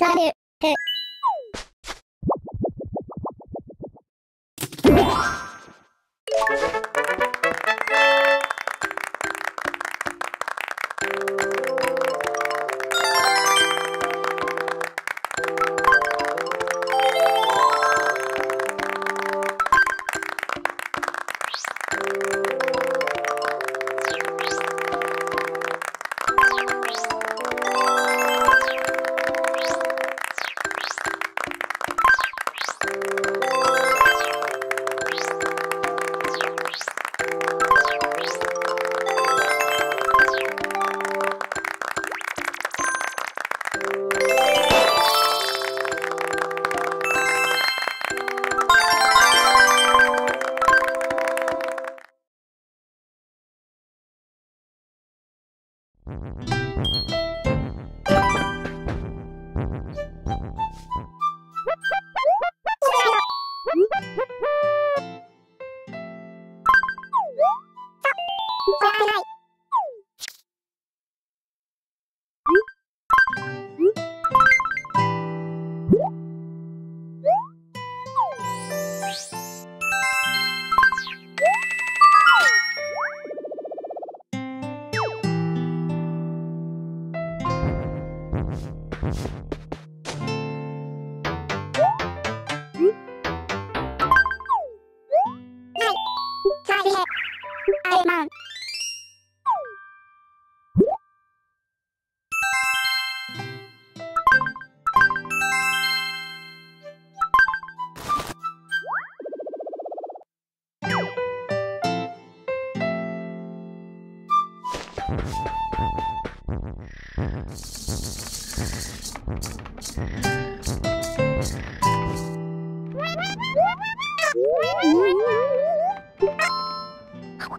ある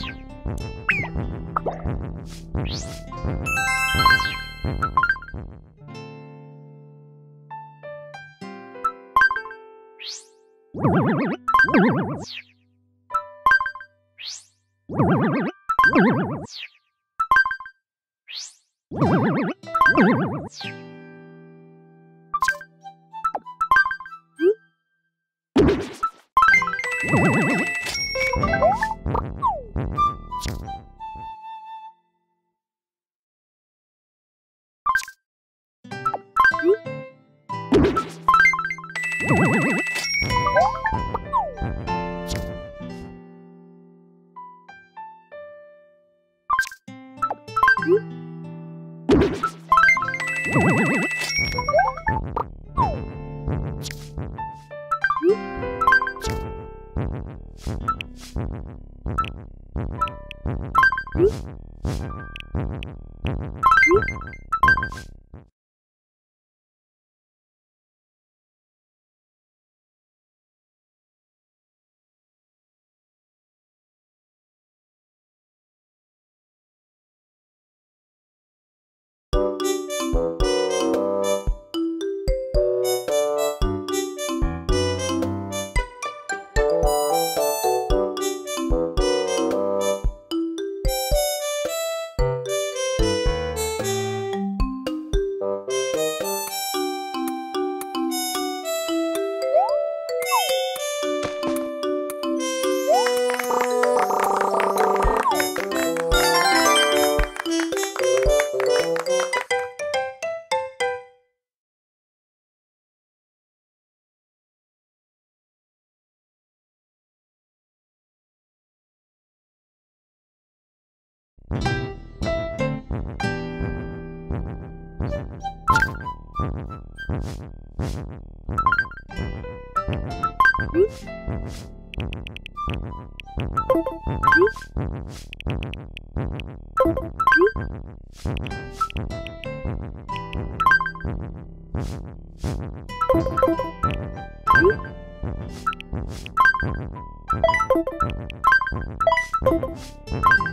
Thank you. Woo-hoo-hoo! you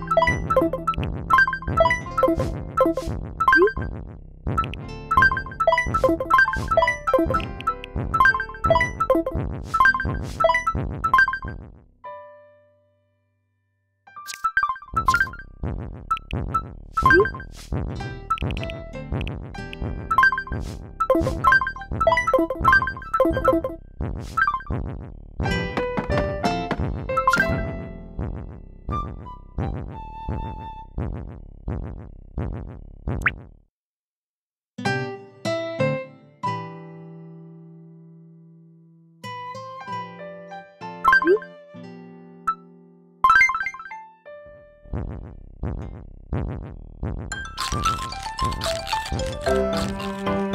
Música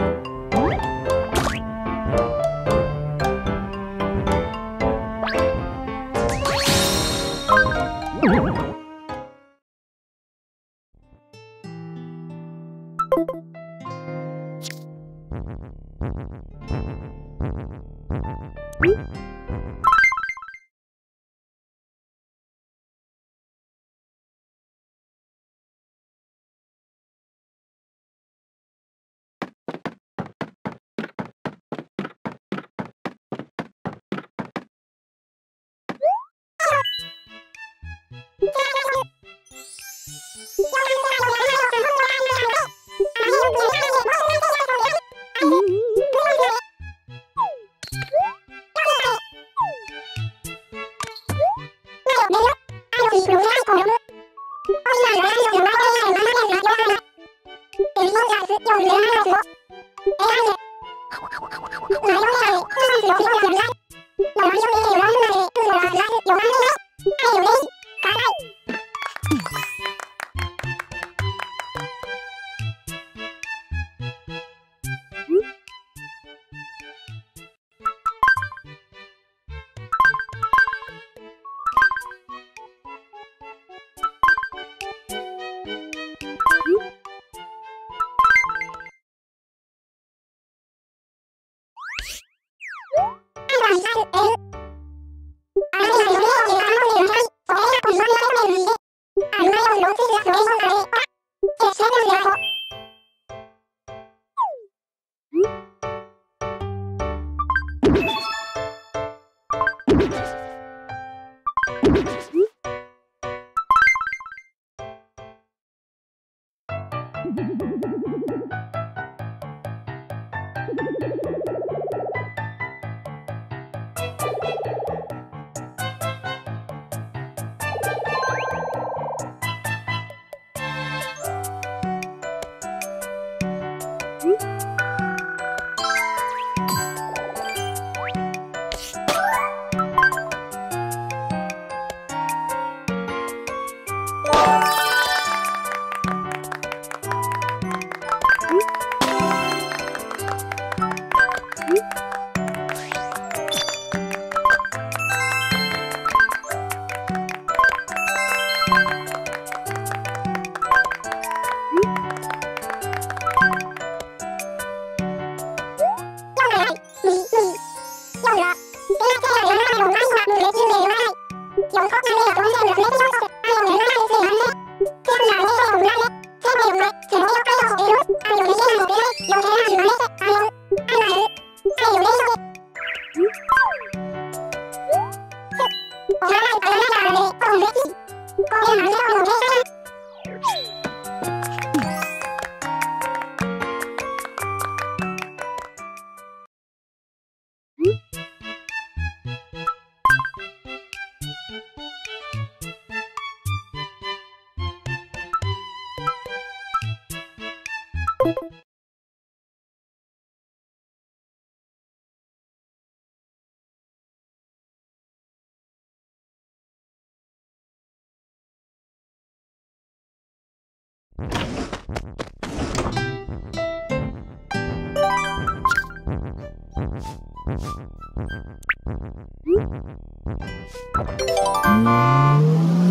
次は無理に無理だ。決戦の。 음.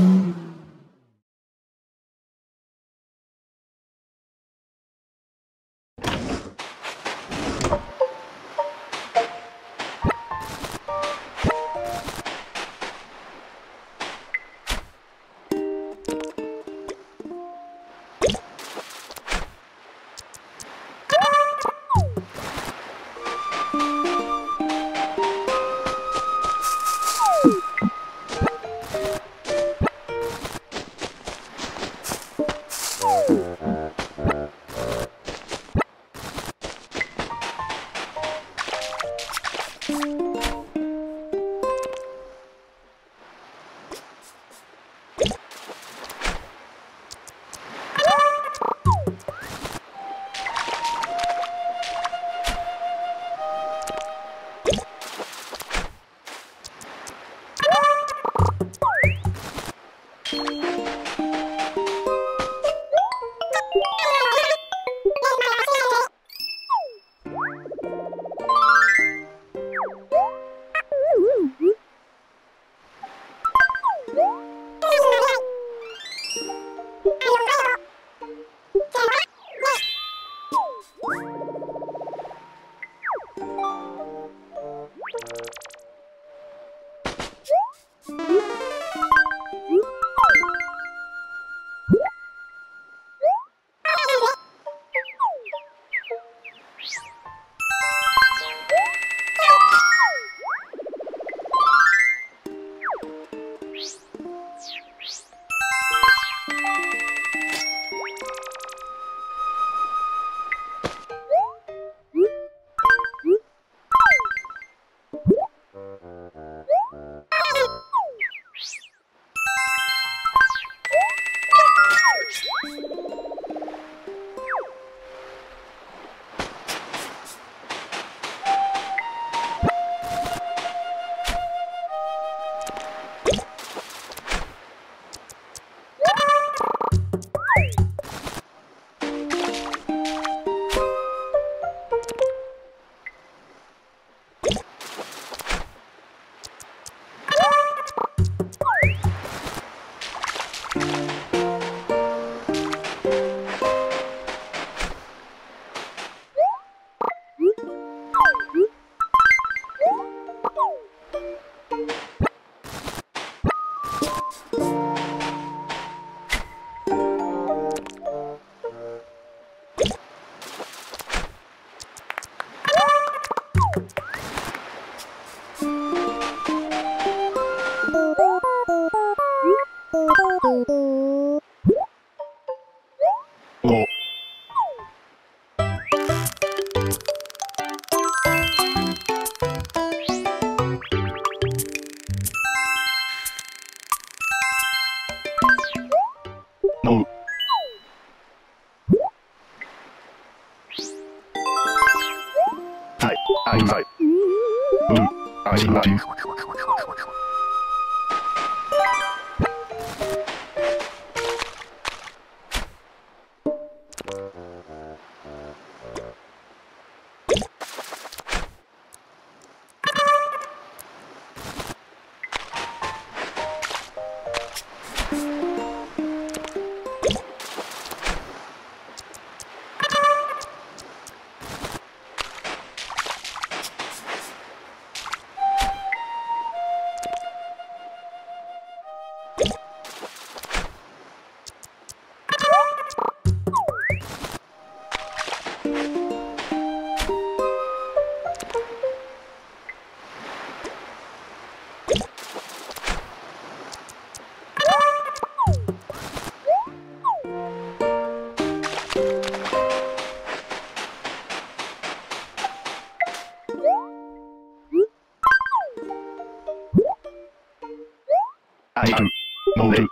んで。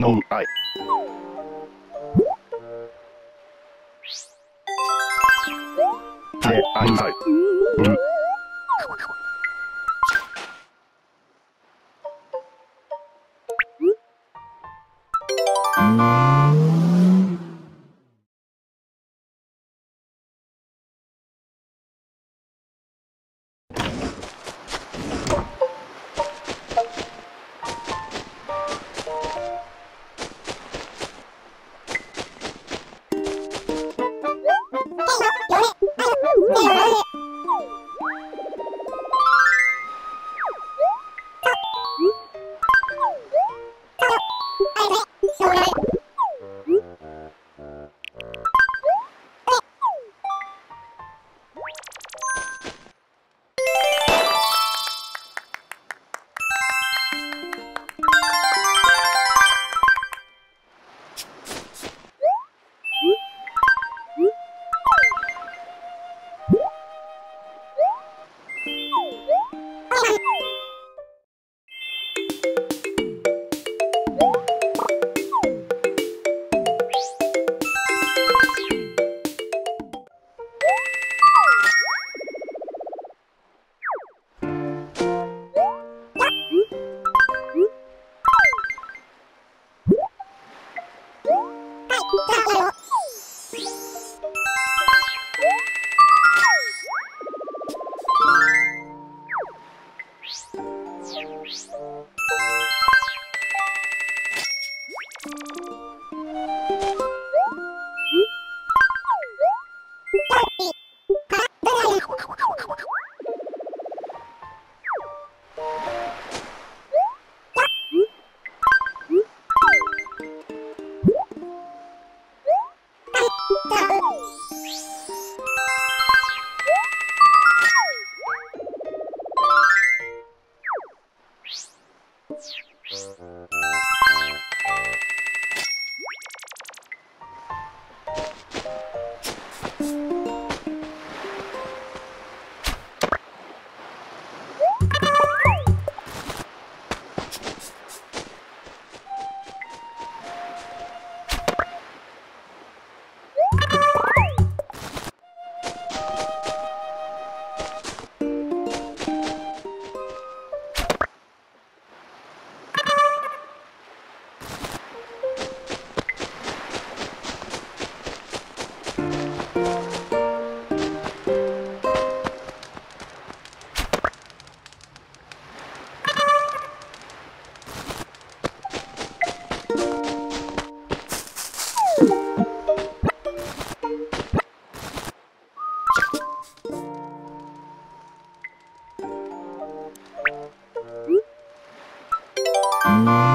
のうあい。であいさい。Tá. Mm-hmm.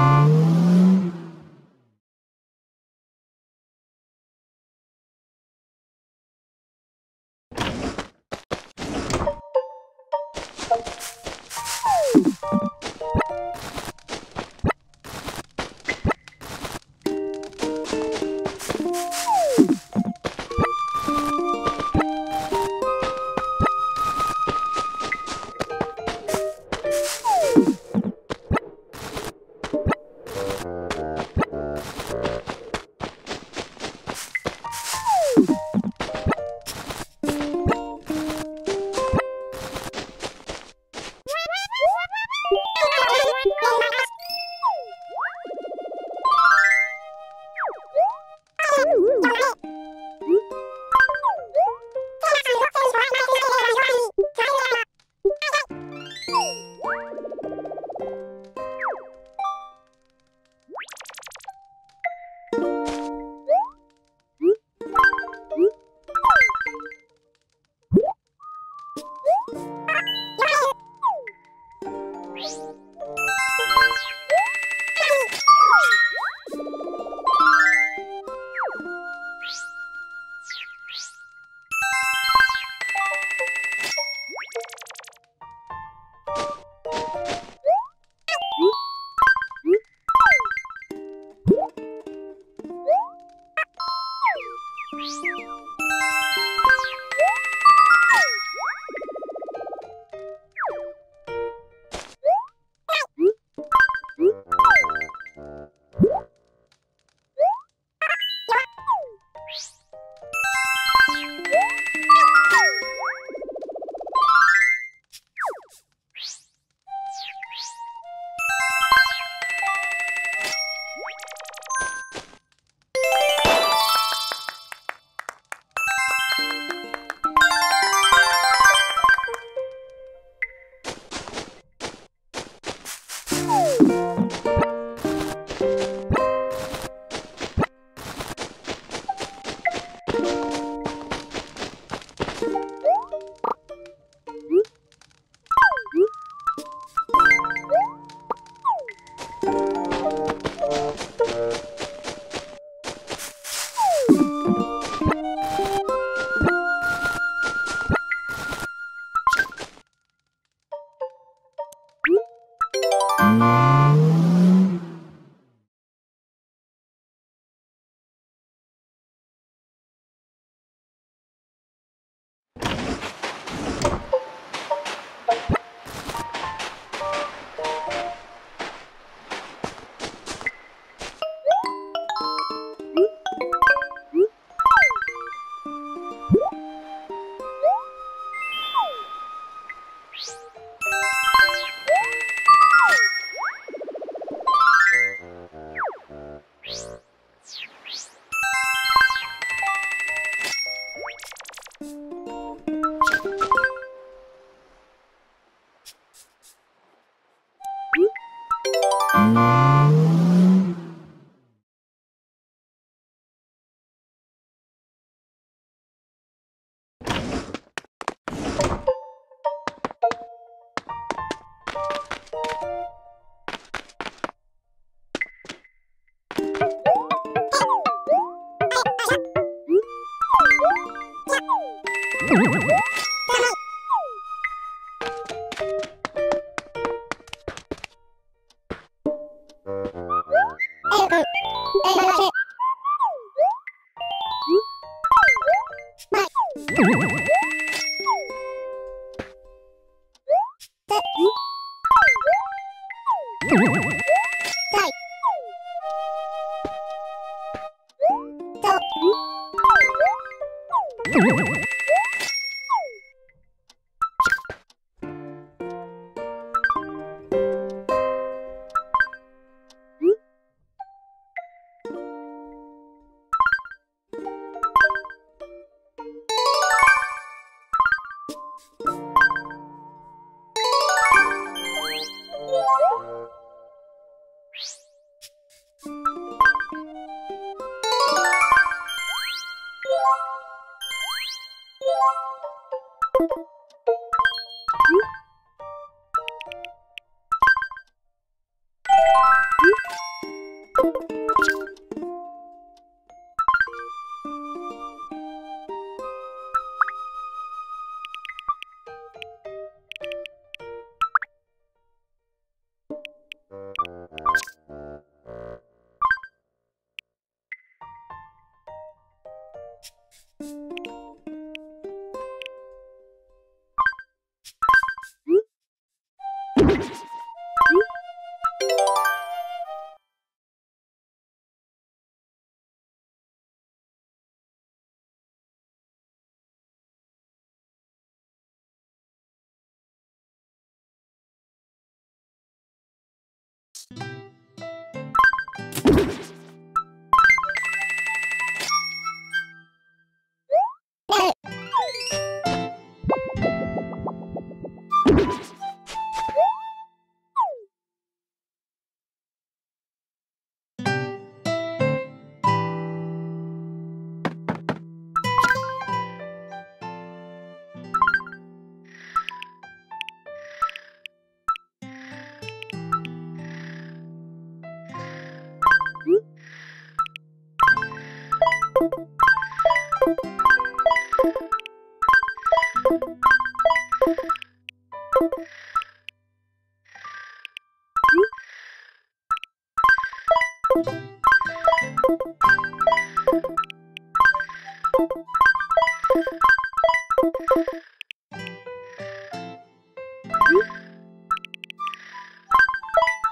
Ooh.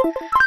you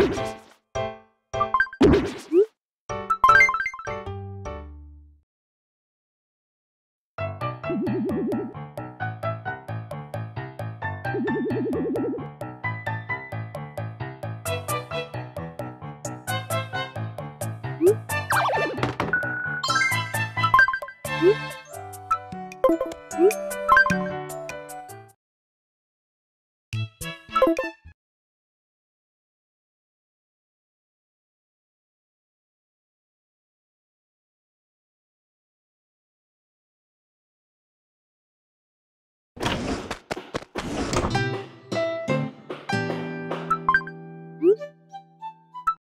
you.